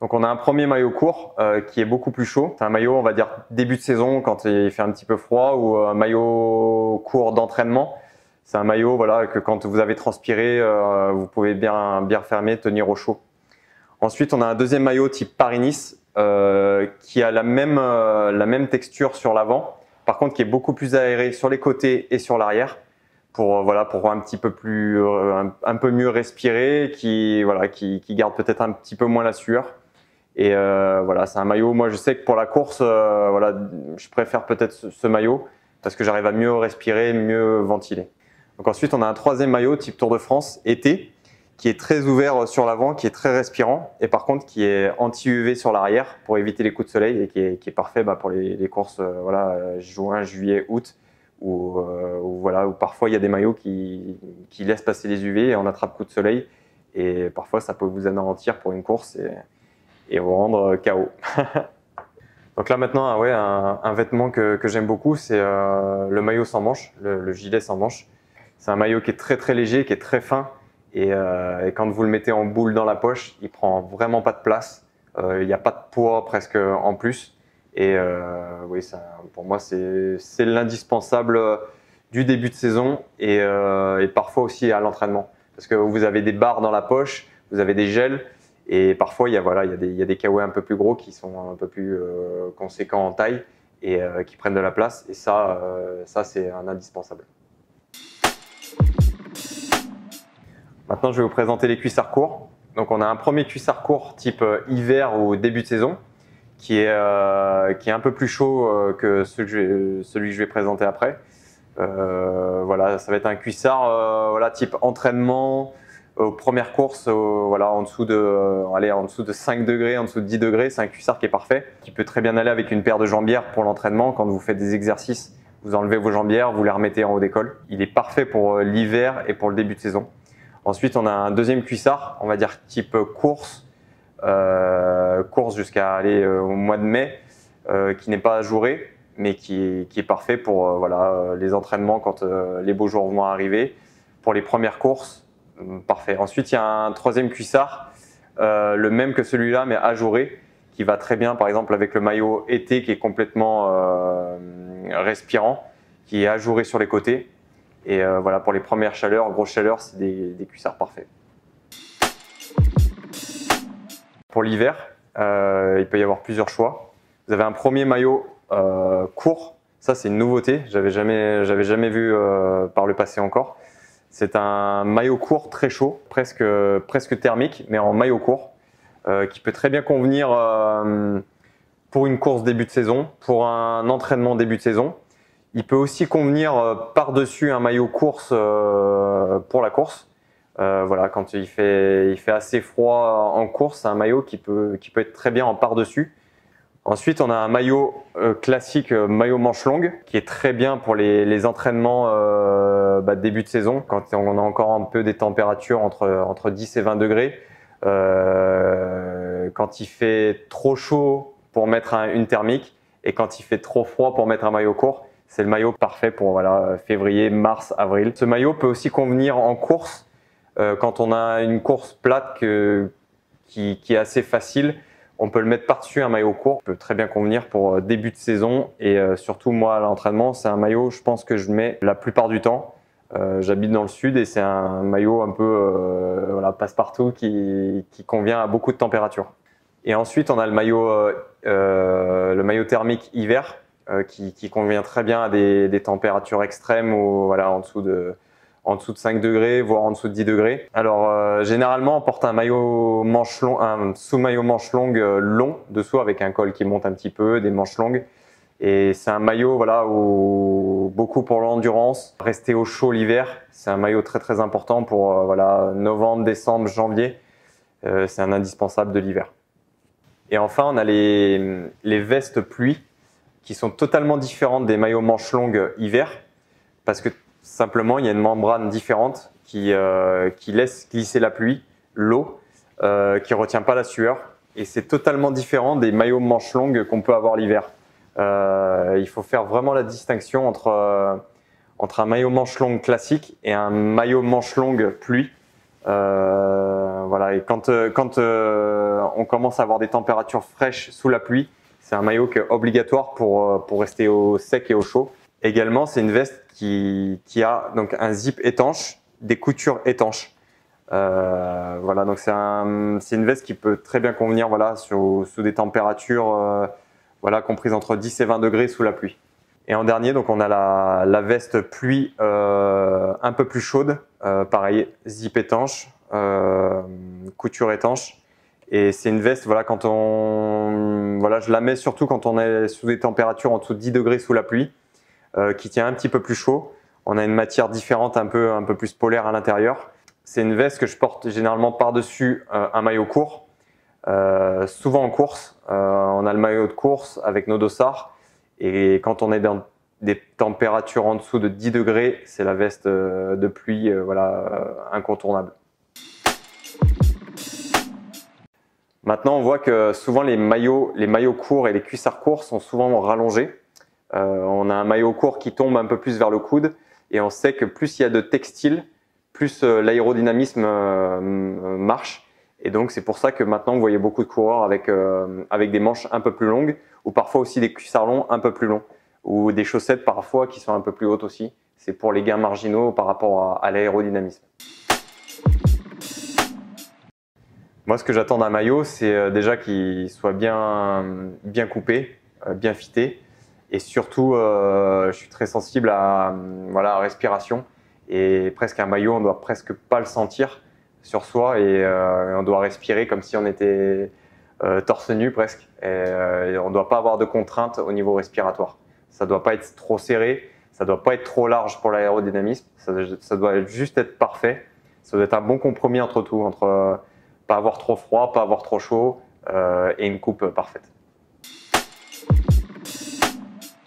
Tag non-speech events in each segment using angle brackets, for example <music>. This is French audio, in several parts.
Donc on a un premier maillot court euh, qui est beaucoup plus chaud. C'est un maillot, on va dire, début de saison quand il fait un petit peu froid ou un maillot court d'entraînement. C'est un maillot voilà, que quand vous avez transpiré, euh, vous pouvez bien, bien fermer, tenir au chaud. Ensuite, on a un deuxième maillot type Paris-Nice euh, qui a la même, la même texture sur l'avant, par contre qui est beaucoup plus aéré sur les côtés et sur l'arrière pour voilà pour un petit peu plus un, peu mieux respirer, qui voilà qui, qui garde peut-être un petit peu moins la sueur. Et euh, voilà, c'est un maillot. Moi, je sais que pour la course, euh, voilà, je préfère peut-être ce, maillot parce que j'arrive à mieux respirer, mieux ventiler. Donc ensuite, on a un troisième maillot type Tour de France été qui est très ouvert sur l'avant, qui est très respirant et par contre qui est anti-UV sur l'arrière pour éviter les coups de soleil et qui est, parfait bah, pour les, courses euh, voilà, juin, juillet, août où, voilà, où parfois il y a des maillots qui, qui laissent passer les UV et on attrape coup de soleil et parfois ça peut vous anéantir pour une course. Et vous rendre KO. <laughs> Donc là maintenant, ah ouais, un, vêtement que, j'aime beaucoup, c'est euh, le maillot sans manche, le, gilet sans manche. C'est un maillot qui est très très léger, qui est très fin, et, euh, et, quand vous le mettez en boule dans la poche, il prend vraiment pas de place. Euh, il n'y a pas de poids presque en plus. Et oui, ça, pour moi, c'est l'indispensable du début de saison et parfois aussi à l'entraînement. Parce que vous avez des barres dans la poche, vous avez des gels, et parfois, il y a, voilà, il y a des, il y a des un peu plus gros qui sont un peu plus euh, conséquents en taille et euh, qui prennent de la place. Et ça, euh, ça c'est un indispensable. Maintenant, je vais vous présenter les cuissards courts. Donc, on a un premier cuissard court type hiver ou début de saison qui est, qui est un peu plus chaud que celui que je vais présenter après. voilà, ça va être un cuissard voilà, type entraînement, aux premières courses, voilà, en dessous de, euh, en dessous de 5 degrés, en dessous de 10 degrés, c'est un cuissard qui est parfait, qui peut très bien aller avec une paire de jambières pour l'entraînement. Quand vous faites des exercices, vous enlevez vos jambières, vous les remettez en haut d'école. Il est parfait pour euh, l'hiver et pour le début de saison. Ensuite, on a un deuxième cuissard, on va dire type course, euh, course jusqu'à aller au mois de mai, qui n'est pas ajouré, mais qui, qui est parfait pour voilà les entraînements quand les beaux jours vont arriver. Pour les premières courses, Parfait. Ensuite, il y a un troisième cuissard, euh, le même que celui-là, mais ajouré, qui va très bien, par exemple, avec le maillot été qui est complètement euh, respirant, qui est ajouré sur les côtés. Et euh, voilà, pour les premières chaleurs, grosse chaleur, c'est des, cuissards parfaits. Pour l'hiver, il peut y avoir plusieurs choix. Vous avez un premier maillot court, ça c'est une nouveauté, j'avais jamais, jamais vu par le passé encore. C'est un maillot court très chaud, presque, thermique, mais en maillot court, euh, qui peut très bien convenir euh, pour une course début de saison, pour un entraînement début de saison. Il peut aussi convenir euh, par-dessus un maillot course pour la course. voilà, quand il fait, assez froid en course, un maillot qui peut, qui peut être très bien en par-dessus. Ensuite, on a un maillot classique, maillot manche longue, qui est très bien pour les, entraînements bah, début de saison, quand on a encore un peu des températures entre, entre 10 et 20 degrés. Euh, quand il fait trop chaud pour mettre une thermique et quand il fait trop froid pour mettre un maillot court, c'est le maillot parfait pour voilà, février, mars, avril. Ce maillot peut aussi convenir en course euh, quand on a une course plate qui, est assez facile. On peut le mettre par-dessus un maillot court, peut très bien convenir pour euh, début de saison et euh, surtout moi à l'entraînement, c'est un maillot je pense que je mets la plupart du temps. Euh, j'habite dans le sud et c'est un maillot un peu passe-partout qui, qui, convient à beaucoup de températures. Et ensuite, on a le maillot, le maillot thermique hiver qui, qui, convient très bien à des, des, températures extrêmes ou voilà, en dessous de en dessous de 5 degrés, voire en dessous de 10 degrés. Alors généralement, on porte un maillot manche long, un sous-maillot manche longue long dessous avec un col qui monte un petit peu, des manches longues. Et c'est un maillot voilà, où beaucoup pour l'endurance. Rester au chaud l'hiver, c'est un maillot très très important pour euh, voilà, novembre, décembre, janvier. Euh, c'est un indispensable de l'hiver. Et enfin, on a les, les, vestes pluie qui sont totalement différentes des maillots manches longues hiver parce que simplement il y a une membrane différente qui, euh, qui laisse glisser la pluie, l'eau, euh, qui retient pas la sueur. Et c'est totalement différent des maillots manches longues qu'on peut avoir l'hiver. Euh, il faut faire vraiment la distinction entre, euh, entre un maillot manche longue classique et un maillot manche longue pluie. Voilà, et quand, quand on commence à avoir des températures fraîches sous la pluie. C'est un maillot qui est obligatoire pour, pour rester au sec et au chaud. Également, c'est une veste qui, a donc un zip étanche, des coutures étanches. Euh, voilà, donc c'est un, une veste qui peut très bien convenir voilà, sous, des températures euh, voilà, comprises entre 10 et 20 degrés sous la pluie. Et en dernier, donc on a la, la veste pluie euh, un peu plus chaude, pareil, zip étanche, couture étanche. Et c'est une veste, voilà, quand on, voilà, je la mets surtout quand on est sous des températures en dessous de 10 degrés sous la pluie, euh, qui tient un petit peu plus chaud. On a une matière différente, un peu, un peu plus polaire à l'intérieur. C'est une veste que je porte généralement par-dessus euh, un maillot court, euh, souvent en course. On a le maillot de course avec nos dossards. Et quand on est dans des températures en dessous de 10 degrés, c'est la veste de pluie voilà, incontournable. Maintenant, on voit que souvent les maillots, les maillots courts et les cuissards courts sont souvent rallongés. Euh, on a un maillot court qui tombe un peu plus vers le coude et on sait que plus il y a de textile, plus euh, l'aérodynamisme euh, marche. Et donc c'est pour ça que maintenant vous voyez beaucoup de coureurs avec, avec des manches un peu plus longues ou parfois aussi des cuissards longs un peu plus longs ou des chaussettes parfois qui sont un peu plus hautes aussi. C'est pour les gains marginaux par rapport à, l'aérodynamisme. Moi, ce que j'attends d'un maillot, c'est déjà qu'il soit bien, bien coupé, bien fité, et surtout, euh, je suis très sensible à voilà, la respiration. Et presque un maillot, on doit presque pas le sentir sur soi et euh, on doit respirer comme si on était euh, torse nu presque. Et, euh, on ne doit pas avoir de contraintes au niveau respiratoire. Ça ne doit pas être trop serré, ça ne doit pas être trop large pour l'aérodynamisme. Ça, doit juste être parfait. Ça doit être un bon compromis entre tout, entre euh, pas avoir trop froid, pas avoir trop chaud euh, et une coupe parfaite.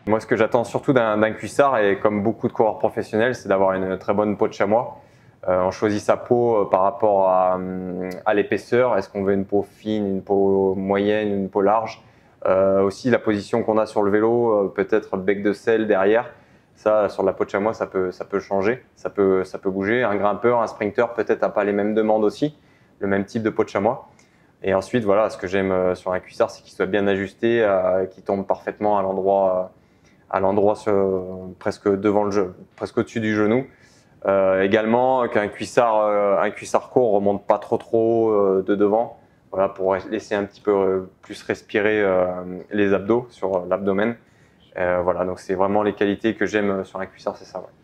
Moi, ce que j'attends surtout d'un cuissard, et comme beaucoup de coureurs professionnels, c'est d'avoir une très bonne peau de chamois. Euh, on choisit sa peau euh, par rapport à, euh, à l'épaisseur. Est-ce qu'on veut une peau fine, une peau moyenne, une peau large? Aussi, la position qu'on a sur le vélo, peut-être bec de selle derrière. Ça, sur la peau de chamois, ça peut, changer, ça peut, ça peut bouger. Un grimpeur, un sprinter, peut-être n'a pas les mêmes demandes aussi, le même type de peau de chamois. Et ensuite, voilà, ce que j'aime sur un cuissard, c'est qu'il soit bien ajusté, qu'il tombe parfaitement à l'endroit à l'endroit presque devant le jeu, presque au-dessus du genou. Euh, également qu'un cuissard, euh, un cuissard court remonte pas trop trop euh, de devant, voilà pour laisser un petit peu euh, plus respirer les abdos sur l'abdomen. voilà donc c'est vraiment les qualités que j'aime sur un cuissard, c'est ça. Ouais.